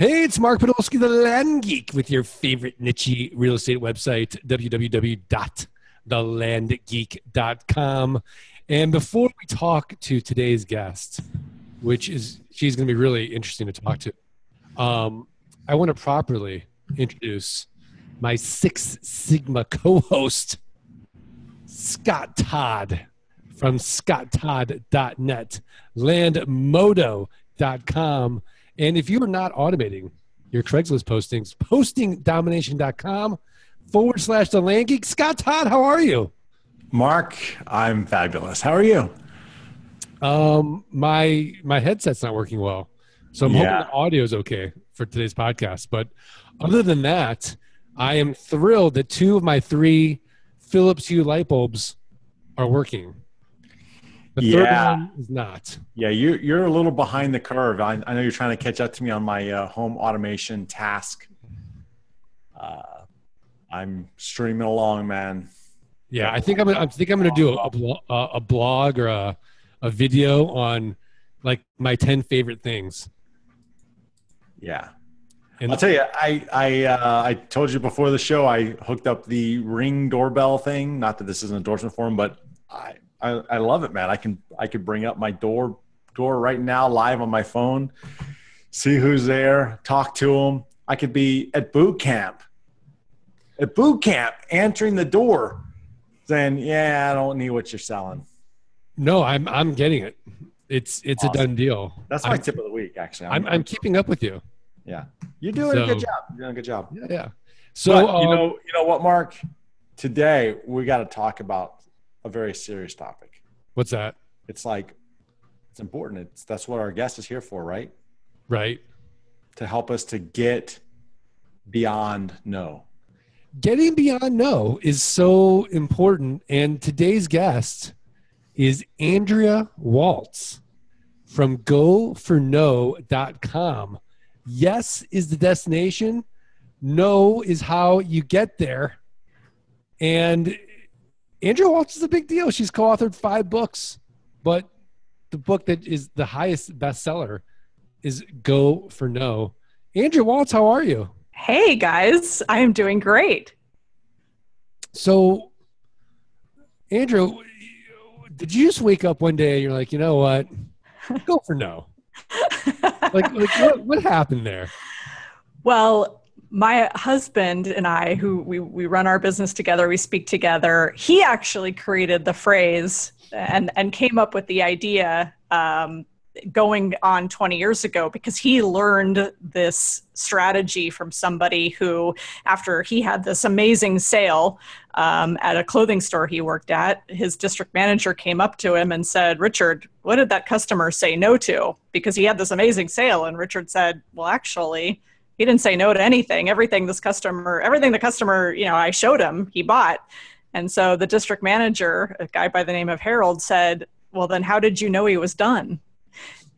Hey, it's Mark Podolsky, the Land Geek, with your favorite niche real estate website, www.thelandgeek.com. And before we talk to today's guest, which is she's going to be really interesting to talk to, um, I want to properly introduce my Six Sigma co-host, Scott Todd from scotttodd.net, landmodo.com and if you are not automating your Craigslist postings, postingdomination.com forward slash the land geek. Scott Todd, how are you? Mark, I'm fabulous. How are you? Um, my my headset's not working well. So I'm yeah. hoping the audio is okay for today's podcast. But other than that, I am thrilled that two of my three Philips Hue light bulbs are working. The yeah. third one is not. Yeah, you're you're a little behind the curve. I, I know you're trying to catch up to me on my uh, home automation task. Uh, I'm streaming along, man. Yeah, I think I'm. I think I'm going to do a, a, a blog or a a video on like my ten favorite things. Yeah, and I'll tell you, I I uh, I told you before the show I hooked up the ring doorbell thing. Not that this is an endorsement for him, but I I, I love it, man. I can I could bring up my door door right now live on my phone, see who's there, talk to them. I could be at boot camp, at boot camp, answering the door, saying, "Yeah, I don't need what you're selling." No, I'm I'm getting it. It's it's awesome. a done deal. That's my I'm, tip of the week, actually. I'm, I'm, I'm keeping up with you. Yeah, you're doing so, a good job. You're doing a good job. Yeah, yeah. So but, um, you know, you know what, Mark? Today we got to talk about a very serious topic. What's that? It's like it's important. It's that's what our guest is here for, right? Right. To help us to get beyond no. Getting beyond no is so important. And today's guest is Andrea Waltz from goforno.com. Yes is the destination. No is how you get there. And Andrea Waltz is a big deal. She's co-authored five books, but the book that is the highest bestseller is Go for No. Andrea Waltz, how are you? Hey guys, I am doing great. So, Andrea, did you just wake up one day and you're like, you know what? Go for no. like, like what, what happened there? Well, my husband and I, who we, we run our business together, we speak together, he actually created the phrase and, and came up with the idea um, going on 20 years ago because he learned this strategy from somebody who, after he had this amazing sale um, at a clothing store he worked at, his district manager came up to him and said, Richard, what did that customer say no to? Because he had this amazing sale. And Richard said, Well, actually, he didn't say no to anything. Everything this customer, everything the customer, you know, I showed him, he bought. And so the district manager, a guy by the name of Harold, said, Well, then how did you know he was done?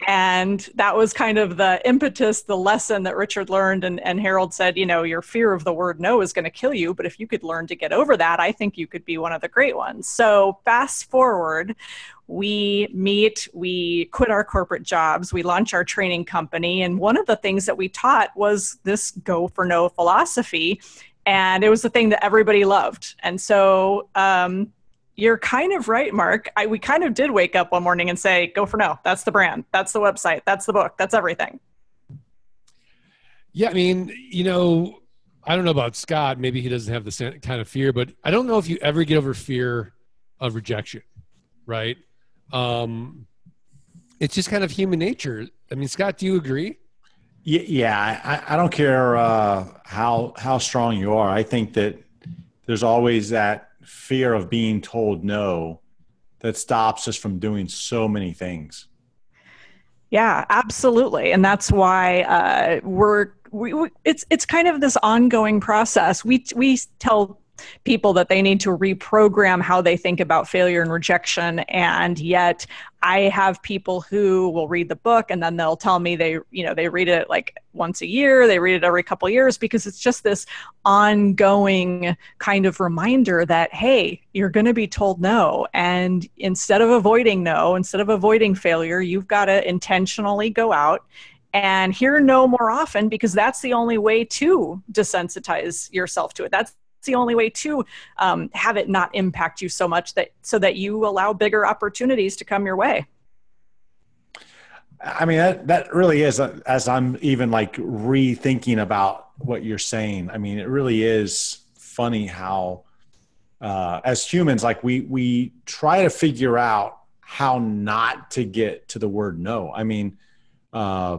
And that was kind of the impetus, the lesson that Richard learned. And, and Harold said, You know, your fear of the word no is going to kill you. But if you could learn to get over that, I think you could be one of the great ones. So fast forward, we meet, we quit our corporate jobs, we launch our training company. And one of the things that we taught was this go for no philosophy. And it was the thing that everybody loved. And so, um, you're kind of right, Mark. I, we kind of did wake up one morning and say, go for no. That's the brand. That's the website. That's the book. That's everything. Yeah. I mean, you know, I don't know about Scott. Maybe he doesn't have the same kind of fear, but I don't know if you ever get over fear of rejection, right? Um, it's just kind of human nature. I mean, Scott, do you agree? Yeah, I, I don't care uh, how how strong you are. I think that there's always that fear of being told no that stops us from doing so many things. Yeah, absolutely, and that's why uh, we're we, we, it's it's kind of this ongoing process. We we tell people that they need to reprogram how they think about failure and rejection. And yet i have people who will read the book and then they'll tell me they you know they read it like once a year they read it every couple years because it's just this ongoing kind of reminder that hey you're going to be told no. And instead of avoiding no instead of avoiding failure you've got to intentionally go out and hear no more often because that's the only way to desensitize yourself to it. That's the only way to um, have it not impact you so much that so that you allow bigger opportunities to come your way. I mean that, that really is uh, as i'm even like rethinking about what you're saying i mean it really is funny how uh, as humans like we we try to figure out how not to get to the word no. I mean uh,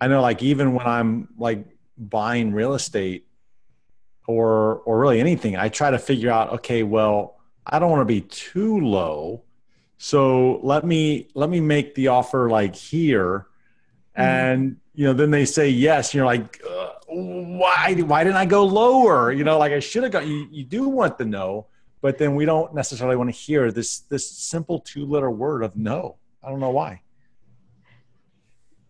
I know like even when I'm like buying real estate or or really anything, I try to figure out, okay, well, I don't want to be too low. So let me let me make the offer like here. Mm-hmm. And you know, then they say yes. you're like, uh, why why didn't I go lower? You know, like I should have gone. you you do want the no, but then we don't necessarily want to hear this this simple two letter word of no. I don't know why.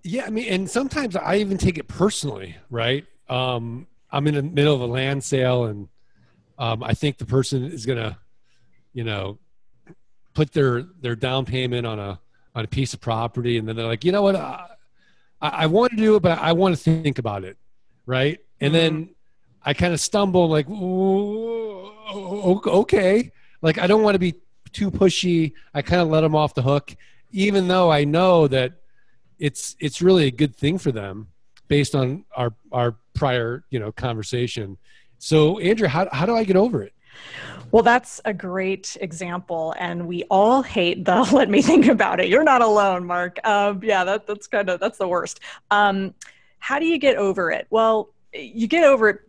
Yeah, I mean, and sometimes I even take it personally, right? Um, I'm in the middle of a land sale, and um, I think the person is gonna, you know, put their their down payment on a on a piece of property, and then they're like, you know what, I, I want to do it, but I want to think about it, right? And mm-hmm. then I kind of stumble, like, okay, like I don't want to be too pushy. I kind of let them off the hook, even though I know that it's it's really a good thing for them based on our our prior you know conversation so andrea how, how do i get over it well, that's a great example, and we all hate the "let me think about it." You're not alone, Mark. Um, yeah, that, that's kind of that's the worst. Um, how do you get over it? Well, you get over it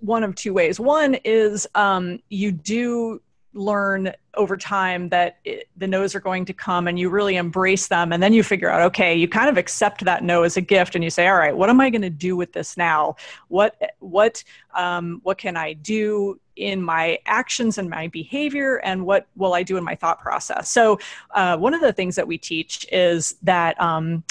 one of two ways. One is um, you do learn over time that it, the no's are going to come and you really embrace them. And then you figure out okay you kind of accept that no as a gift and you say all right what am i going to do with this now? What what um, what can i do in my actions and my behavior and what will i do in my thought process? So uh, one of the things that we teach is that um,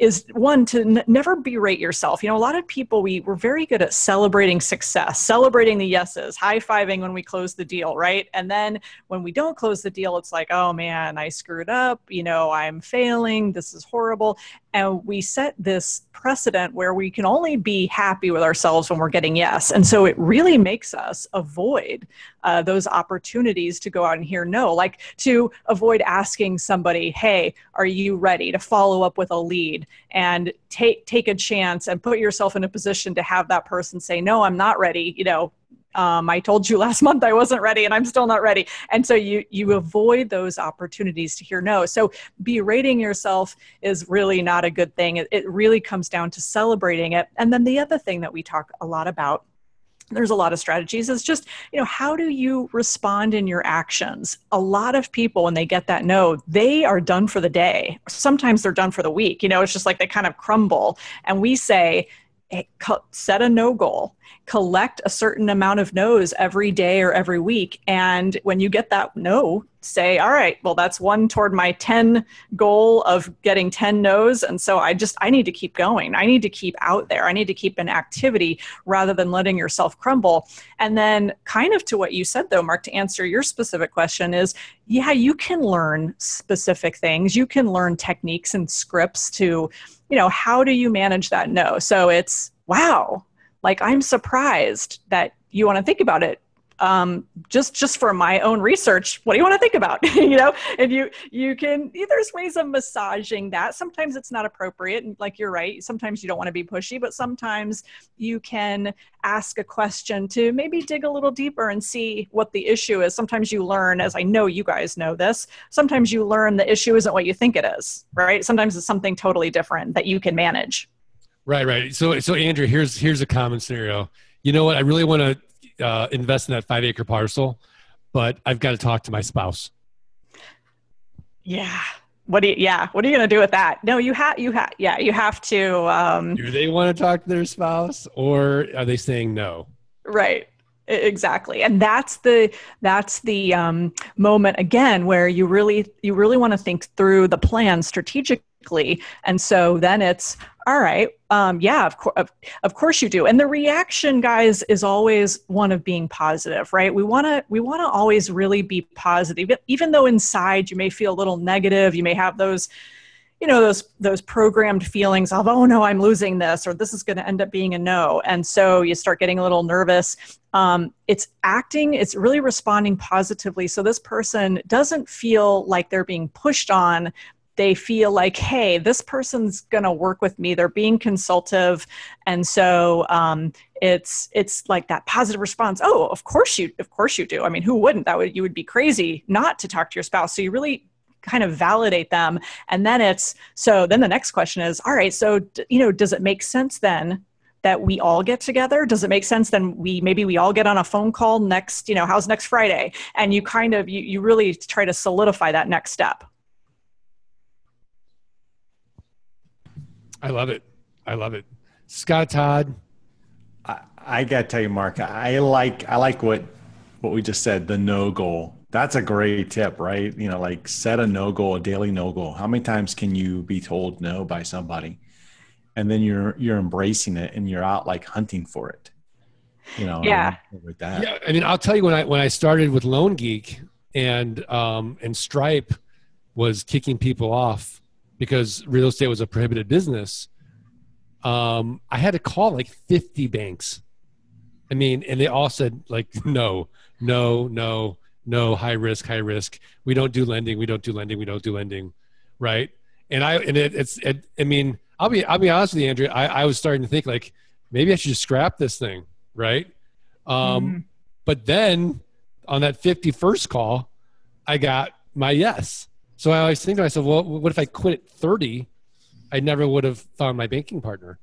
is one to n- never berate yourself. You know, a lot of people we we're very good at celebrating success, celebrating the yeses, high fiving when we close the deal, right? And then when we don't close the deal, it's like, oh man, I screwed up. You know, I'm failing. This is horrible and we set this precedent where we can only be happy with ourselves when we're getting yes. And so it really makes us avoid uh, those opportunities to go out and hear no like to avoid asking somebody hey are you ready to follow up with a lead and take take a chance and put yourself in a position to have that person say no i'm not ready you know um, I told you last month I wasn't ready and I'm still not ready. And so you you avoid those opportunities to hear no. So berating yourself is really not a good thing. It, it really comes down to celebrating it. And then the other thing that we talk a lot about there's a lot of strategies is just you know how do you respond in your actions a lot of people when they get that no they are done for the day sometimes they're done for the week you know it's just like they kind of crumble and we say Eh, set a no goal collect a certain amount of no's every day or every week. And when you get that no say all right well that's one toward my 10 goal of getting 10 no's. And so i just i need to keep going. I need to keep out there. I need to keep an activity rather than letting yourself crumble. And then kind of to what you said though mark to answer your specific question is yeah you can learn specific things. You can learn techniques and scripts to you know, how do you manage that no? So it's, wow, like I'm surprised that you want to think about it um, just just for my own research what do you want to think about? You know and you you can there's ways of massaging that. Sometimes it's not appropriate and like you're right sometimes you don't want to be pushy but sometimes you can ask a question to maybe dig a little deeper and see what the issue is. Sometimes you learn as i know you guys know this sometimes you learn the issue isn't what you think it is right? Sometimes it's something totally different that you can manage. Right right. So so andrea here's here's a common scenario. You know what? I really want to uh, invest in that five acre parcel, but I've got to talk to my spouse. Yeah. What do you, yeah. What are you going to do with that? No, you have, you have, yeah, you have to. Um, do they want to talk to their spouse or are they saying no? Right exactly and that's the that's the um, moment again where you really you really want to think through the plan strategically and so then it's all right um, yeah of, co- of, of course you do. And the reaction guys is always one of being positive right? We want to we want to always really be positive. Even though inside you may feel a little negative you may have those you know those those programmed feelings of oh no i'm losing this or this is going to end up being a no. And so you start getting a little nervous. Um, it's acting it's really responding positively. So this person doesn't feel like they're being pushed on they feel like hey this person's going to work with me. They're being consultative. And so um, it's it's like that positive response oh of course you of course you do. I mean who wouldn't? That would you would be crazy not to talk to your spouse. So you really kind of validate them. And then it's so then the next question is all right so you know does it make sense then that we all get together? Does it make sense then we maybe we all get on a phone call next you know how's next friday? And you kind of you, you really try to solidify that next step i love it i love it scott todd i, I gotta tell you mark i like i like what what we just said the no goal that's a great tip, right? You know, like set a no goal, a daily no goal. How many times can you be told no by somebody? And then you're you're embracing it and you're out like hunting for it. You know, yeah. With that. Yeah. I mean, I'll tell you when I when I started with Land Geek and um and Stripe was kicking people off because real estate was a prohibited business. Um, I had to call like 50 banks. I mean, and they all said like no, no, no no high risk high risk we don't do lending we don't do lending we don't do lending right and i and it, it's it, i mean i'll be i'll be honest with you andrea I, I was starting to think like maybe i should just scrap this thing right um mm-hmm. but then on that 51st call i got my yes so i always think to myself well what if i quit at 30 i never would have found my banking partner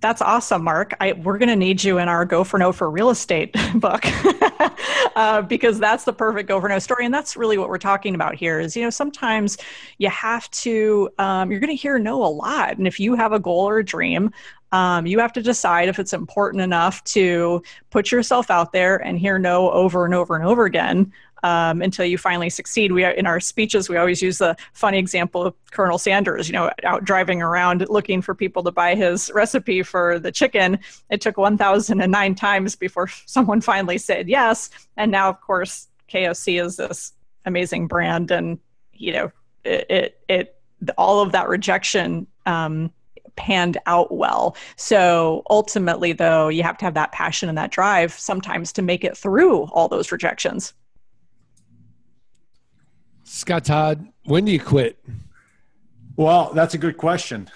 that's awesome, Mark. I, we're going to need you in our Go for No for Real Estate book uh, because that's the perfect Go for No story. And that's really what we're talking about here is, you know, sometimes you have to, um, you're going to hear no a lot. And if you have a goal or a dream, um, you have to decide if it's important enough to put yourself out there and hear no over and over and over again um, until you finally succeed. We in our speeches we always use the funny example of Colonel Sanders. You know, out driving around looking for people to buy his recipe for the chicken. It took 1,009 times before someone finally said yes, and now of course KFC is this amazing brand, and you know it it, it all of that rejection. Um, panned out well. So ultimately, though, you have to have that passion and that drive sometimes to make it through all those rejections. Scott Todd, when do you quit? Well, that's a good question.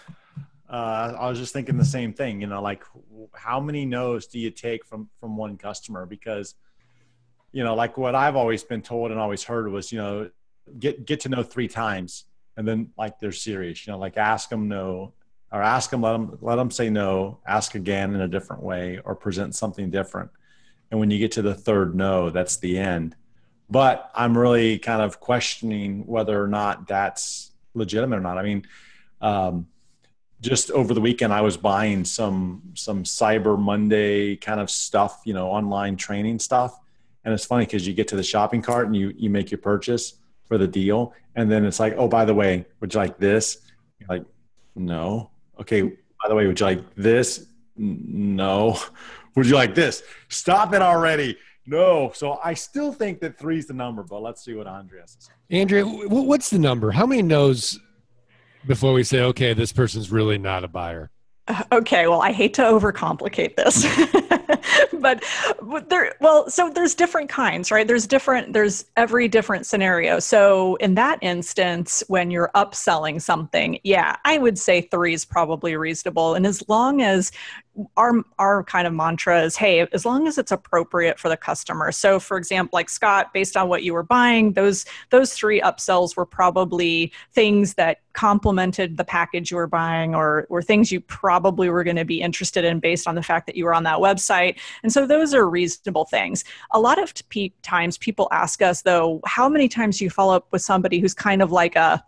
Uh, I was just thinking the same thing. You know, like how many no's do you take from from one customer? Because, you know, like what I've always been told and always heard was, you know, get get to know three times, and then like they're serious. You know, like ask them no, or ask them let them let them say no, ask again in a different way, or present something different. And when you get to the third no, that's the end but I'm really kind of questioning whether or not that's legitimate or not. I mean, um, just over the weekend, I was buying some some Cyber Monday kind of stuff, you know, online training stuff, and it's funny because you get to the shopping cart and you you make your purchase for the deal, and then it's like, oh, by the way, would you like this? You're like, no. Okay. By the way, would you like this? No. Would you like this? Stop it already no, so I still think that three's the number, but let's see what Andrea says. Andrea, what's the number? How many no's before we say, okay, this person's really not a buyer? Uh, okay, well, I hate to overcomplicate this, but there, well, so there's different kinds, right? There's different, there's every different scenario. So in that instance, when you're upselling something, yeah, I would say three is probably reasonable. And as long as our our kind of mantra is hey as long as it's appropriate for the customer. So for example like scott based on what you were buying those those three upsells were probably things that complemented the package you were buying or or things you probably were going to be interested in based on the fact that you were on that website. And so those are reasonable things. A lot of times people ask us though how many times do you follow up with somebody who's kind of like a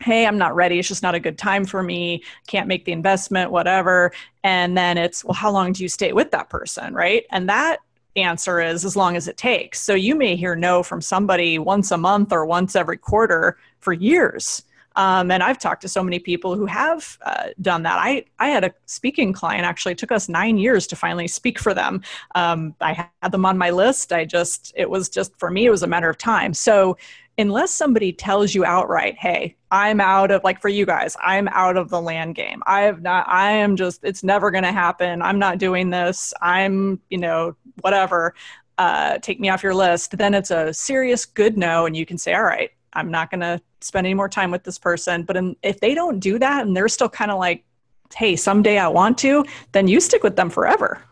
hey i'm not ready. It's just not a good time for me. Can't make the investment whatever. And then it's well how long do you stay with that person right? And that answer is as long as it takes. So you may hear no from somebody once a month or once every quarter for years um, and I've talked to so many people who have uh, done that. I, I had a speaking client actually, it took us nine years to finally speak for them. Um, I had them on my list. I just, it was just, for me, it was a matter of time. So unless somebody tells you outright, hey, I'm out of like for you guys, I'm out of the land game. I have not I am just it's never going to happen. I'm not doing this. I'm, you know, whatever. Uh, take me off your list. Then it's a serious good no and you can say, "All right, I'm not going to spend any more time with this person." But in, if they don't do that and they're still kind of like, "Hey, someday I want to," then you stick with them forever.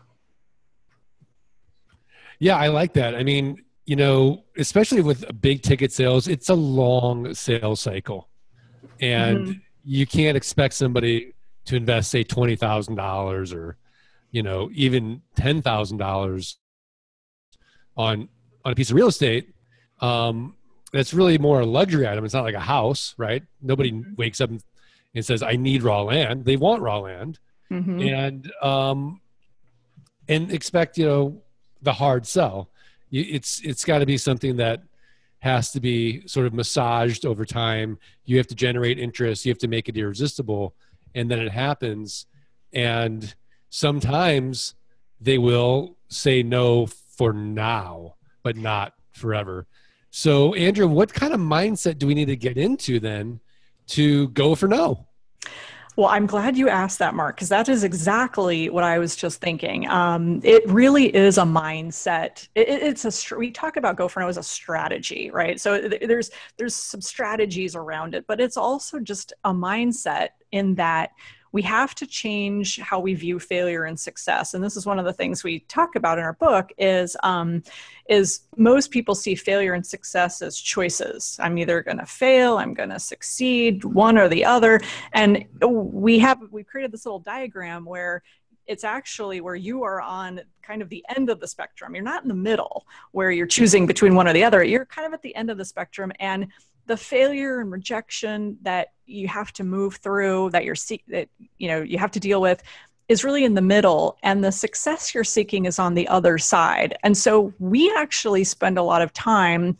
Yeah, I like that. I mean, you know, especially with big ticket sales, it's a long sales cycle. And mm-hmm. you can't expect somebody to invest, say, $20,000 or, you know, even $10,000 on, on a piece of real estate. Um, that's really more a luxury item. It's not like a house, right? Nobody mm-hmm. wakes up and, and, says, I need raw land. They want raw land. Mm-hmm. And, um, and expect, you know, the hard sell it's it's got to be something that has to be sort of massaged over time. You have to generate interest. You have to make it irresistible, and then it happens. And sometimes they will say no for now, but not forever. So, Andrea, what kind of mindset do we need to get into then to go for no? Well, I'm glad you asked that, Mark, because that is exactly what I was just thinking. Um, it really is a mindset. It, it's a we talk about go for no as a strategy, right? So there's there's some strategies around it, but it's also just a mindset in that we have to change how we view failure and success and this is one of the things we talk about in our book is um, is most people see failure and success as choices i'm either going to fail i'm going to succeed one or the other and we have we created this little diagram where it's actually where you are on kind of the end of the spectrum. You're not in the middle where you're choosing between one or the other. You're kind of at the end of the spectrum. And the failure and rejection that you have to move through that you're see- that you know you have to deal with is really in the middle and the success you're seeking is on the other side. And so we actually spend a lot of time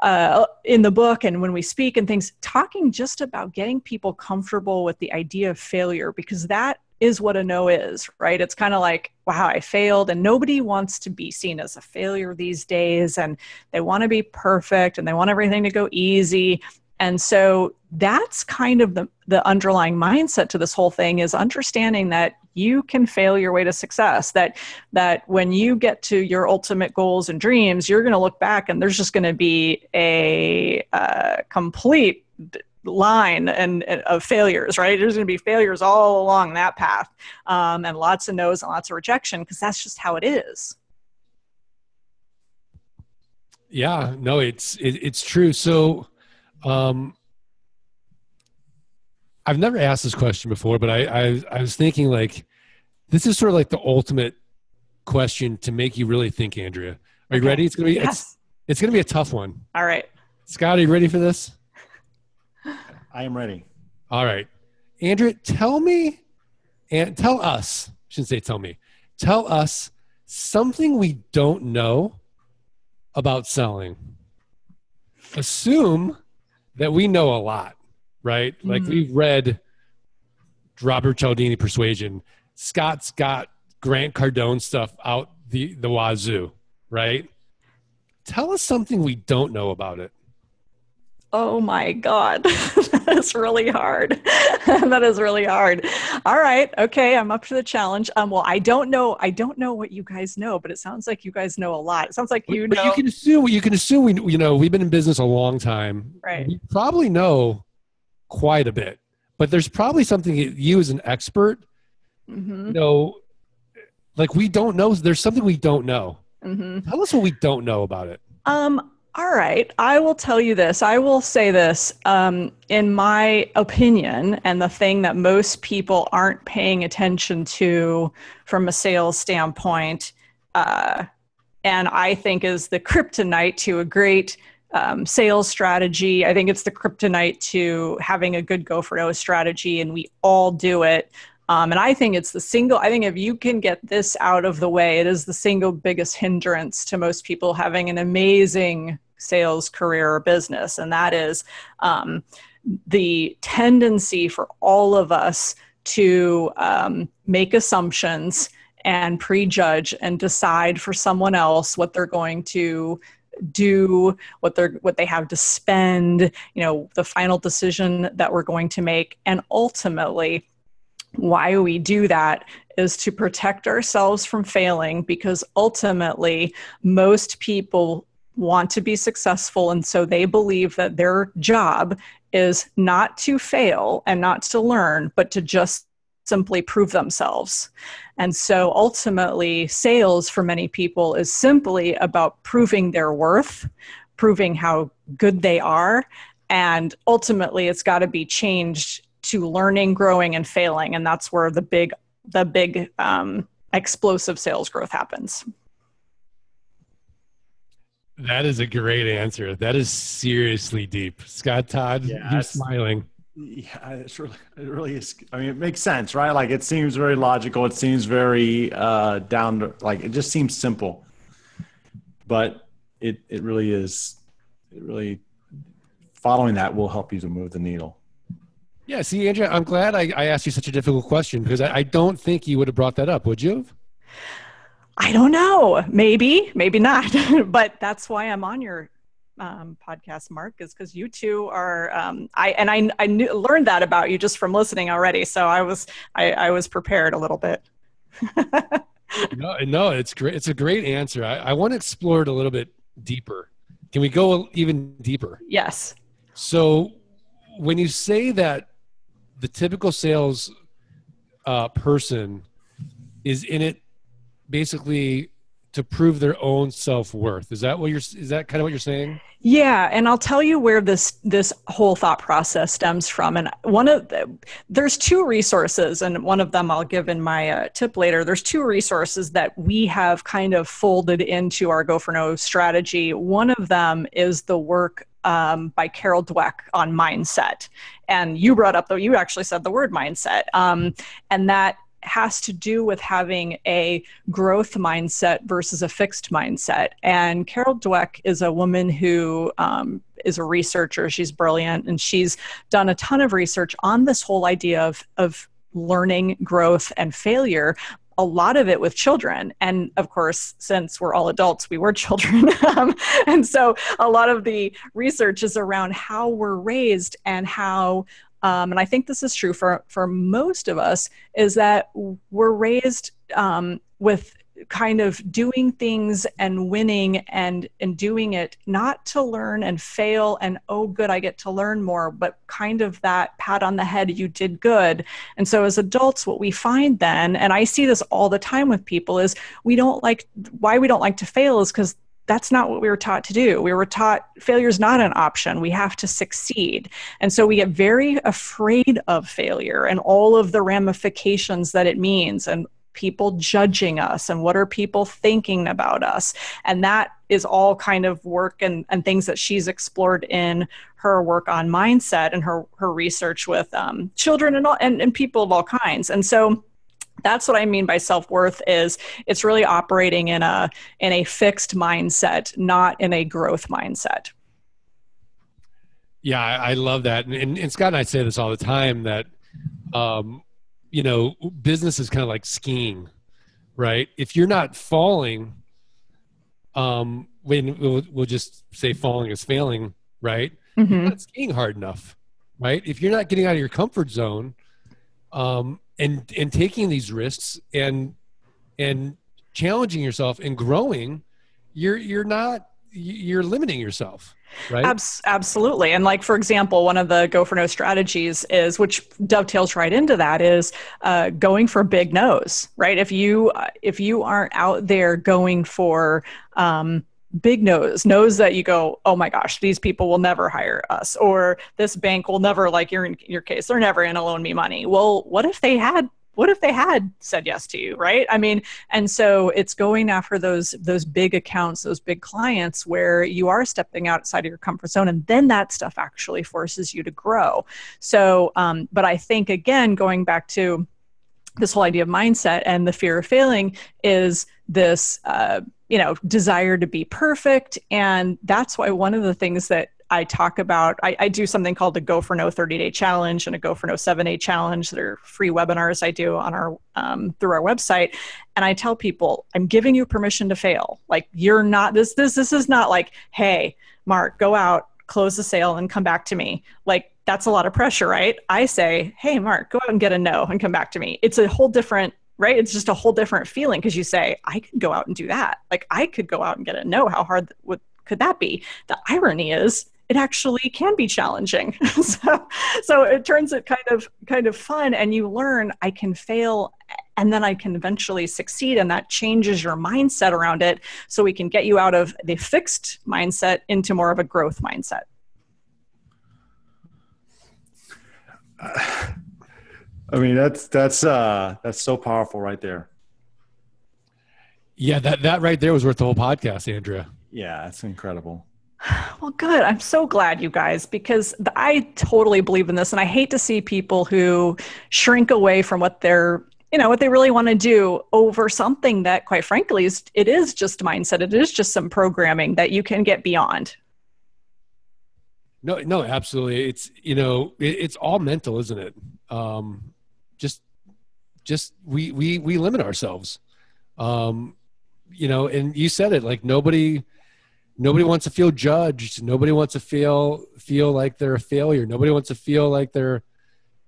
uh, in the book and when we speak and things talking just about getting people comfortable with the idea of failure because that is what a no is, right? It's kind of like, wow, I failed. And nobody wants to be seen as a failure these days. And they want to be perfect and they want everything to go easy. And so that's kind of the, the underlying mindset to this whole thing is understanding that you can fail your way to success that that when you get to your ultimate goals and dreams you're going to look back and there's just going to be a uh, complete line and, and, of failures, right? There's going to be failures all along that path, um, and lots of no's and lots of rejection because that's just how it is. Yeah, no, it's it, it's true. So, um, I've never asked this question before, but I, I I was thinking like this is sort of like the ultimate question to make you really think, Andrea. Are you okay. ready? It's gonna be yes. it's, it's gonna be a tough one. All right. Scott, are you ready for this? I am ready. All right. Andrea, tell me and tell us, I shouldn't say tell me, tell us something we don't know about selling. Assume that we know a lot, right? Mm-hmm. Like we've read Robert Cialdini Persuasion. Scott's got Grant Cardone stuff out the, the wazoo, right? Tell us something we don't know about it oh my god. That's really hard. That is really hard. All right. Okay i'm up to the challenge. Um well i don't know i don't know what you guys know but it sounds like you guys know a lot. It sounds like you but know you can assume you can assume we you know we've been in business a long time. Right. We probably know quite a bit but there's probably something you as an expert mm-hmm. you know like we don't know there's something we don't know. Mm-hmm. tell us what we don't know about it. Um all right, I will tell you this. I will say this. Um, in my opinion, and the thing that most people aren't paying attention to from a sales standpoint, uh, and I think is the kryptonite to a great um, sales strategy. I think it's the kryptonite to having a good go for no strategy, and we all do it. Um, and I think it's the single, I think if you can get this out of the way, it is the single biggest hindrance to most people having an amazing sales career or business. And that is um, the tendency for all of us to um, make assumptions and prejudge and decide for someone else what they're going to do what they're what they have to spend you know the final decision that we're going to make and ultimately why we do that is to protect ourselves from failing because ultimately most people want to be successful. And so they believe that their job is not to fail and not to learn but to just simply prove themselves. And so ultimately sales for many people is simply about proving their worth proving how good they are. And ultimately it's got to be changed to learning growing and failing and that's where the big the big um, explosive sales growth happens. That is a great answer. That is seriously deep. Scott todd yeah, you're smiling. Yeah it's really it really is i mean it makes sense right? Like it seems very logical. It seems very uh down to like it just seems simple. But it it really is it really following that will help you to move the needle yeah, see, Andrea, I'm glad I, I asked you such a difficult question because I, I don't think you would have brought that up, would you? I don't know. Maybe, maybe not. but that's why I'm on your um, podcast, Mark, is because you two are. Um, I and I I knew, learned that about you just from listening already. So I was I, I was prepared a little bit. no, no, it's great. It's a great answer. I, I want to explore it a little bit deeper. Can we go even deeper? Yes. So when you say that the typical sales uh, person is in it basically to prove their own self-worth. Is that what you're is that kind of what you're saying? Yeah and i'll tell you where this this whole thought process stems from. And one of the, there's two resources and one of them i'll give in my uh, tip later. There's two resources that we have kind of folded into our go for no strategy. One of them is the work um, by Carol Dweck on mindset. And you brought up, though, you actually said the word mindset. Um, and that has to do with having a growth mindset versus a fixed mindset. And Carol Dweck is a woman who um, is a researcher. She's brilliant and she's done a ton of research on this whole idea of, of learning, growth, and failure, a lot of it with children. And of course, since we're all adults, we were children. um, and so a lot of the research is around how we're raised and how. Um, and I think this is true for, for most of us, is that we're raised um, with kind of doing things and winning and and doing it not to learn and fail and oh good i get to learn more but kind of that pat on the head you did good and so as adults what we find then and i see this all the time with people is we don't like why we don't like to fail is because that's not what we were taught to do. We were taught failure is not an option. We have to succeed. And so we get very afraid of failure and all of the ramifications that it means and people judging us and what are people thinking about us. And that is all kind of work and, and things that she's explored in her work on mindset and her her research with um, children and, all, and and people of all kinds. And so that's what i mean by self-worth is it's really operating in a in a fixed mindset not in a growth mindset. Yeah i, I love that. And, and, and scott and i say this all the time that um, you know, business is kind of like skiing, right? If you're not falling, um, when we'll, we'll just say falling is failing, right? Mm-hmm. You're not skiing hard enough, right? If you're not getting out of your comfort zone, um, and and taking these risks and and challenging yourself and growing, you're you're not you're limiting yourself right? Abs- absolutely. And like for example one of the go for no strategies is which dovetails right into that is uh, going for big no's right? If you uh, if you aren't out there going for um, big no's knows that you go oh my gosh these people will never hire us or this bank will never like your in your case. They're never going to loan me money. Well what if they had what if they had said yes to you right? I mean and so it's going after those those big accounts those big clients where you are stepping outside of your comfort zone and then that stuff actually forces you to grow. So um, but i think again going back to this whole idea of mindset and the fear of failing is this uh, you know desire to be perfect. And that's why one of the things that I talk about, I, I, do something called the Go for No 30 day challenge and a Go for No 7 day challenge that are free webinars I do on our, um, through our website. And I tell people, I'm giving you permission to fail. Like you're not, this, this, this is not like, hey, Mark, go out, close the sale and come back to me. Like that's a lot of pressure, right? I say, hey, Mark, go out and get a no and come back to me. It's a whole different right? It's just a whole different feeling because you say, I could go out and do that. Like I could go out and get a no. How hard would, could that be? The irony is it actually can be challenging. so, so it turns it kind of kind of fun and you learn I can fail and then I can eventually succeed and that changes your mindset around it so we can get you out of the fixed mindset into more of a growth mindset. Uh, I mean, that's that's uh that's so powerful right there. Yeah, that that right there was worth the whole podcast, Andrea. Yeah, it's incredible. Well, good. I'm so glad you guys because the, I totally believe in this, and I hate to see people who shrink away from what they're you know what they really want to do over something that quite frankly is it is just mindset. It is just some programming that you can get beyond. No no absolutely. It's you know it, it's all mental isn't it? Um just just we we we limit ourselves. Um you know and you said it like nobody nobody wants to feel judged. Nobody wants to feel feel like they're a failure. Nobody wants to feel like they're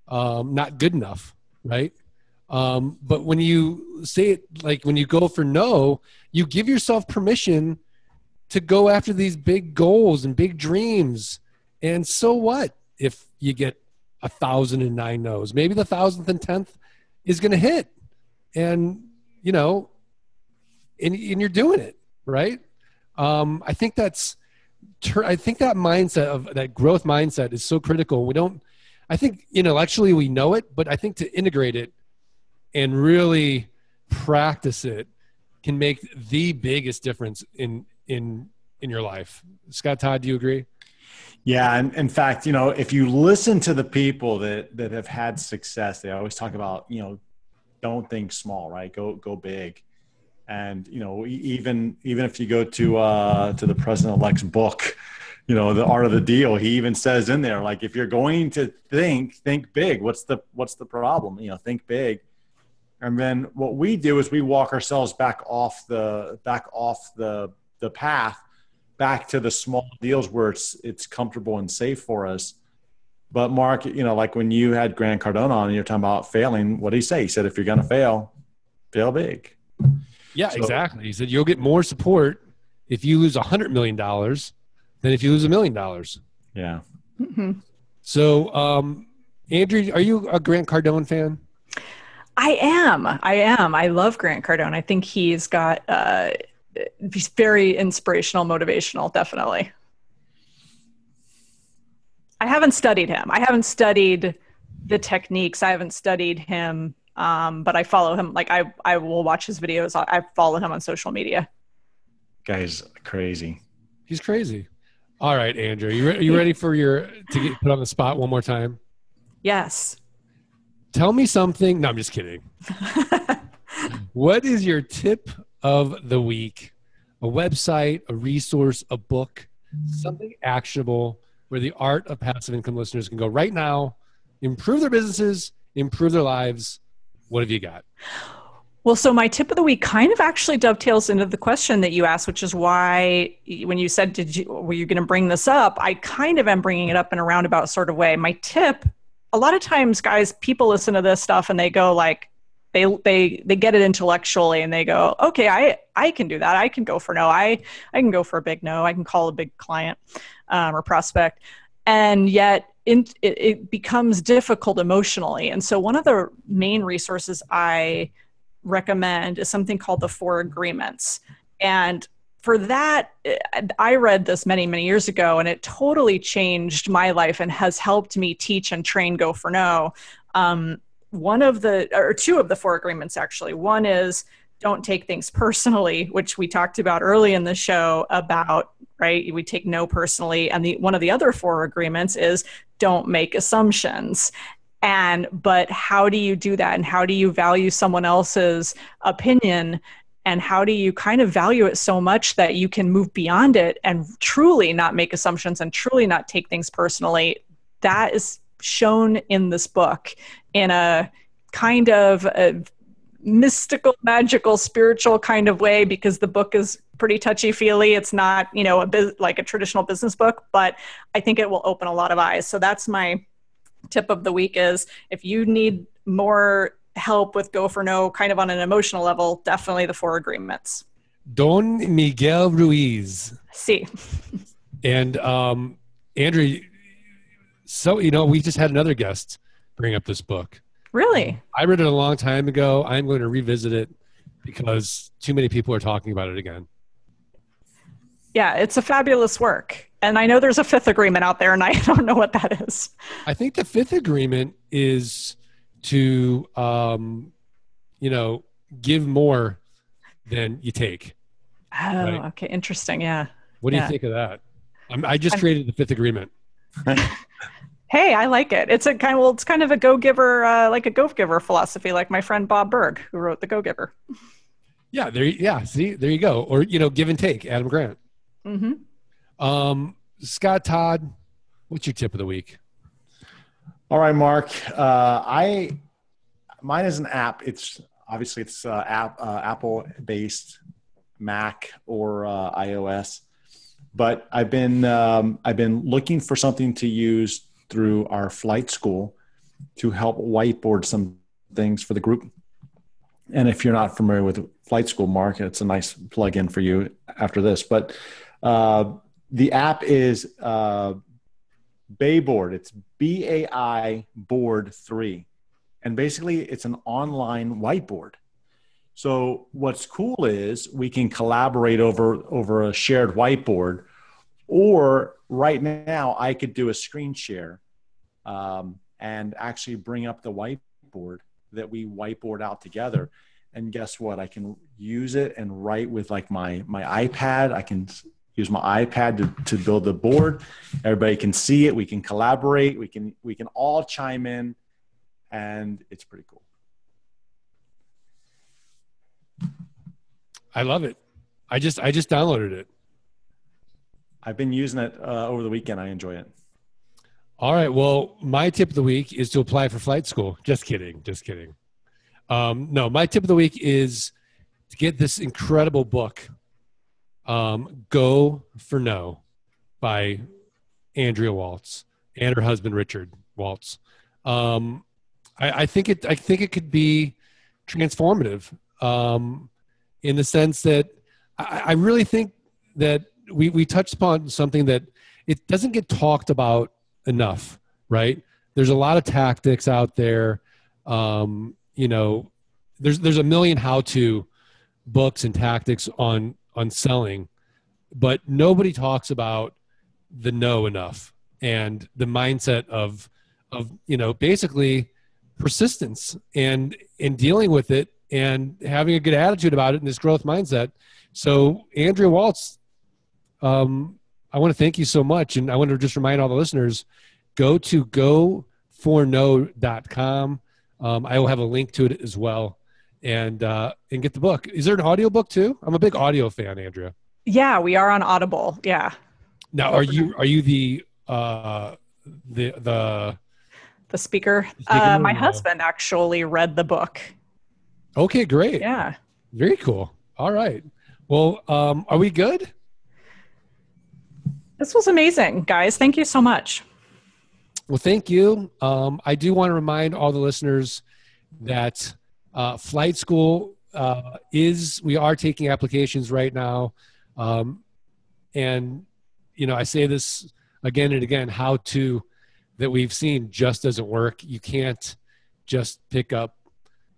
um not good enough right? Um but when you say it like when you go for no you give yourself permission to go after these big goals and big dreams. And so what if you get a thousand and nine no's. Maybe the thousandth and tenth is going to hit, and you know, and, and you're doing it right. Um, I think that's, I think that mindset of that growth mindset is so critical. We don't, I think intellectually we know it, but I think to integrate it and really practice it can make the biggest difference in in in your life. Scott Todd, do you agree? Yeah, and in fact, you know, if you listen to the people that that have had success, they always talk about, you know, don't think small, right? Go go big. And you know, even even if you go to uh, to the president elect's book, you know, the art of the deal, he even says in there, like, if you're going to think, think big. What's the what's the problem? You know, think big. And then what we do is we walk ourselves back off the back off the the path back to the small deals where it's it's comfortable and safe for us. But Mark, you know, like when you had Grant Cardone on and you're talking about failing, what did he say? He said, if you're going to fail, fail big. Yeah, so, exactly. He said you'll get more support if you lose a hundred million dollars than if you lose a million dollars. Yeah. Mm-hmm. So, um, Andrea, are you a Grant Cardone fan? I am. I am. I love Grant Cardone. I think he's got uh, he's very inspirational, motivational, definitely. I haven't studied him. I haven't studied the techniques. I haven't studied him, um, but I follow him. Like I, I will watch his videos. I, I follow him on social media. Guy's crazy. He's crazy. All right, Andrea, you re- are you ready for your to get put on the spot one more time? Yes. Tell me something. No, I'm just kidding. what is your tip of the week a website, a resource, a book, something actionable where the art of passive income listeners can go right now, improve their businesses, improve their lives. What have you got? Well, so my tip of the week kind of actually dovetails into the question that you asked, which is why when you said, "Did you were you going to bring this up?" I kind of am bringing it up in a roundabout sort of way. My tip: a lot of times, guys, people listen to this stuff and they go like, they they they get it intellectually and they go okay i i can do that i can go for no i i can go for a big no i can call a big client um, or prospect and yet in, it, it becomes difficult emotionally. And so one of the main resources i recommend is something called the four agreements. And for that i read this many many years ago and it totally changed my life and has helped me teach and train go for no. Um, one of the or two of the four agreements actually. One is don't take things personally which we talked about early in the show about right? We take no personally. And the one of the other four agreements is don't make assumptions. And but how do you do that? And how do you value someone else's opinion? And how do you kind of value it so much that you can move beyond it and truly not make assumptions and truly not take things personally? That is shown in this book in a kind of a mystical magical spiritual kind of way because the book is pretty touchy feely it's not you know a biz- like a traditional business book but i think it will open a lot of eyes. So that's my tip of the week is if you need more help with go for no kind of on an emotional level definitely the four agreements. Don miguel ruiz. See and um andrea so you know we just had another guest bring up this book really i read it a long time ago i'm going to revisit it because too many people are talking about it again yeah it's a fabulous work and i know there's a fifth agreement out there and i don't know what that is i think the fifth agreement is to um, you know give more than you take. Oh, right? okay, interesting. Yeah. What do yeah. you think of that? I'm, i just created the fifth agreement. hey, I like it. It's a kind of well, it's kind of a go giver, uh, like a go giver philosophy, like my friend Bob Burg, who wrote the Go Giver. Yeah, there. Yeah, see, there you go. Or you know, give and take. Adam Grant. Mm-hmm. Um, Scott Todd, what's your tip of the week? All right, Mark. Uh, I mine is an app. It's obviously it's uh, app uh, Apple based, Mac or uh, iOS. But I've been um, I've been looking for something to use through our flight school to help whiteboard some things for the group. And if you're not familiar with flight school, Mark, it's a nice plug-in for you after this. But uh, the app is uh, Baiboard. It's B A I Board 3. And basically, it's an online whiteboard. So what's cool is we can collaborate over over a shared whiteboard, or right now I could do a screen share um, and actually bring up the whiteboard that we whiteboard out together. And guess what? I can use it and write with like my my iPad. I can use my iPad to, to build the board. Everybody can see it. We can collaborate. We can we can all chime in, and it's pretty cool. I love it. I just I just downloaded it. I've been using it uh, over the weekend. I enjoy it. All right. Well, my tip of the week is to apply for flight school. Just kidding. Just kidding. Um, no, my tip of the week is to get this incredible book um, Go for No by Andrea Waltz and her husband Richard Waltz. Um, I, I, think it I think it could be transformative um, in the sense that I, I really think that we, we touched upon something that it doesn't get talked about enough, right? There's a lot of tactics out there. Um, you know, there's there's a million how-to books and tactics on on selling, but nobody talks about the no enough and the mindset of of you know basically persistence and in dealing with it and having a good attitude about it in this growth mindset. So Andrea Waltz, um, I want to thank you so much, and I want to just remind all the listeners: go to goforno.com. Um, I will have a link to it as well, and uh, and get the book. Is there an audio book too? I'm a big audio fan, Andrea. Yeah, we are on Audible. Yeah. Now, are you are you the uh, the the the speaker? The speaker uh, my husband actually read the book. Okay, great. Yeah. Very cool. All right. Well, um, are we good? This was amazing, guys. Thank you so much. Well, thank you. Um, I do want to remind all the listeners that uh, flight school uh, is, we are taking applications right now. Um, and, you know, I say this again and again how to that we've seen just doesn't work. You can't just pick up,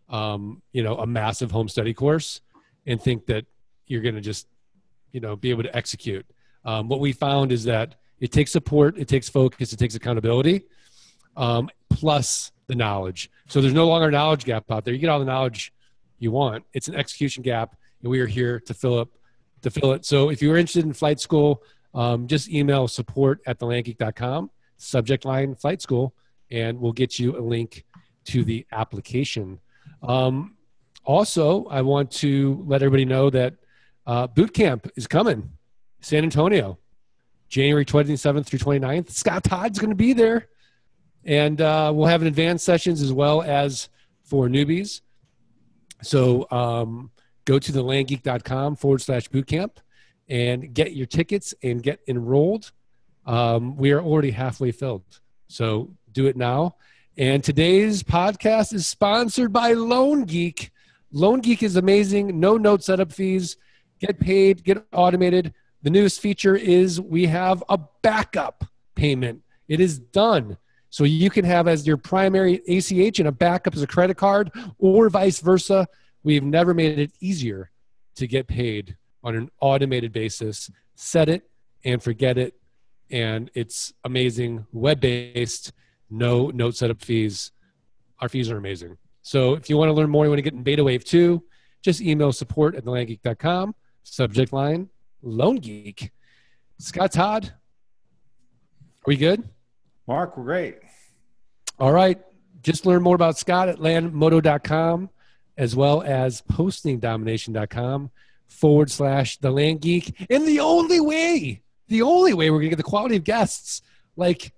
um, you know, a massive home study course and think that you're going to just, you know, be able to execute. Um, what we found is that it takes support, it takes focus, it takes accountability, um, plus the knowledge. So there's no longer a knowledge gap out there. You get all the knowledge you want. It's an execution gap, and we are here to fill up to fill it. So if you're interested in flight school, um, just email support at thelandgeek.com, subject line flight school, and we'll get you a link to the application. Um, also, I want to let everybody know that uh, boot camp is coming, San Antonio, January 27th through 29th. Scott Todd's going to be there. And uh, we'll have an advanced sessions as well as for newbies. So um, go to thelandgeek.com forward slash bootcamp and get your tickets and get enrolled. Um, we are already halfway filled. So do it now. And today's podcast is sponsored by Loan Geek. Loan Geek is amazing. No note setup fees. Get paid, get automated. The newest feature is we have a backup payment. It is done. So you can have as your primary ACH and a backup as a credit card or vice versa. We've never made it easier to get paid on an automated basis. Set it and forget it. And it's amazing, web based, no note setup fees. Our fees are amazing. So if you want to learn more, you want to get in Beta Wave 2, just email support at thelandgeek.com. Subject line Loan Geek. Scott Todd, are we good? Mark, we're great. All right. Just learn more about Scott at landmodo.com as well as postingdomination.com forward slash the land geek. And the only way, the only way we're going to get the quality of guests like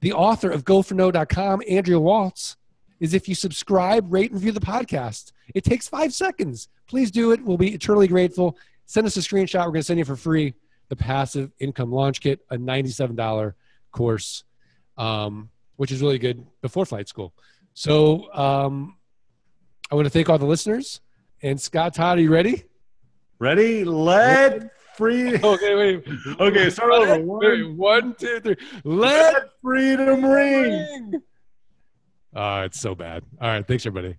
the author of goforno.com, Andrea Waltz, is if you subscribe, rate, and review the podcast. It takes five seconds. Please do it. We'll be eternally grateful. Send us a screenshot. We're going to send you for free the Passive Income Launch Kit, a $97 course, um, which is really good before flight school. So um, I want to thank all the listeners. And Scott Todd, are you ready? Ready? Let free. Okay, wait. Okay, start over. One, wait, one two, three. Let, Let freedom ring. ring. Oh, it's so bad. All right. Thanks, everybody.